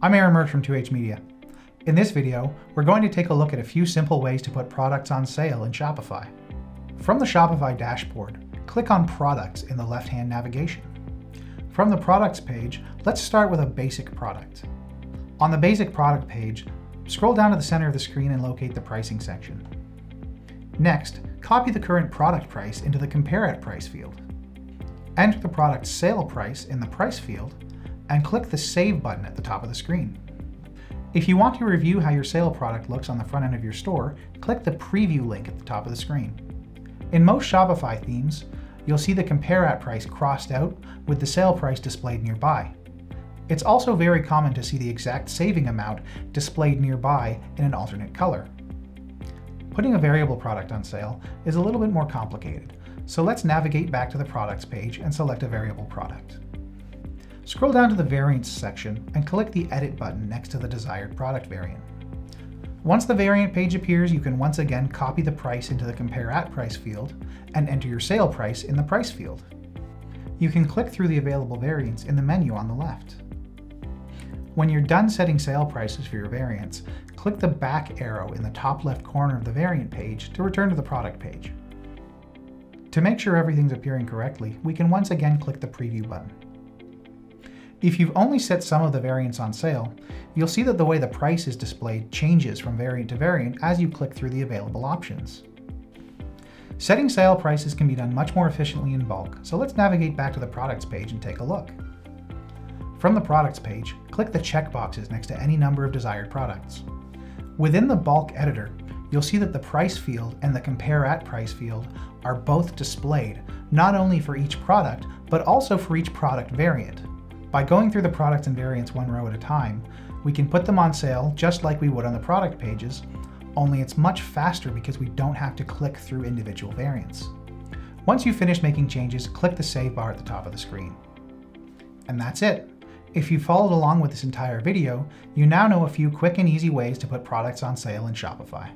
I'm Aaron Murch from 2H Media. In this video, we're going to take a look at a few simple ways to put products on sale in Shopify. From the Shopify dashboard, click on Products in the left-hand navigation. From the Products page, let's start with a basic product. On the Basic Product page, scroll down to the center of the screen and locate the Pricing section. Next, copy the current product price into the Compare at Price field. Enter the product's sale price in the Price field and click the Save button at the top of the screen. If you want to review how your sale product looks on the front end of your store, click the Preview link at the top of the screen. In most Shopify themes, you'll see the Compare at price crossed out with the sale price displayed nearby. It's also very common to see the exact saving amount displayed nearby in an alternate color. Putting a variable product on sale is a little bit more complicated, so let's navigate back to the Products page and select a variable product. Scroll down to the Variants section and click the Edit button next to the desired product variant. Once the variant page appears, you can once again copy the price into the Compare at Price field and enter your sale price in the Price field. You can click through the available variants in the menu on the left. When you're done setting sale prices for your variants, click the back arrow in the top left corner of the variant page to return to the product page. To make sure everything's appearing correctly, we can once again click the Preview button. If you've only set some of the variants on sale, you'll see that the way the price is displayed changes from variant to variant as you click through the available options. Setting sale prices can be done much more efficiently in bulk, so let's navigate back to the Products page and take a look. From the Products page, click the checkboxes next to any number of desired products. Within the Bulk editor, you'll see that the Price field and the Compare at Price field are both displayed, not only for each product, but also for each product variant. By going through the products and variants one row at a time, we can put them on sale just like we would on the product pages, only it's much faster because we don't have to click through individual variants. Once you've finished making changes, click the Save bar at the top of the screen. And that's it. If you followed along with this entire video, you now know a few quick and easy ways to put products on sale in Shopify.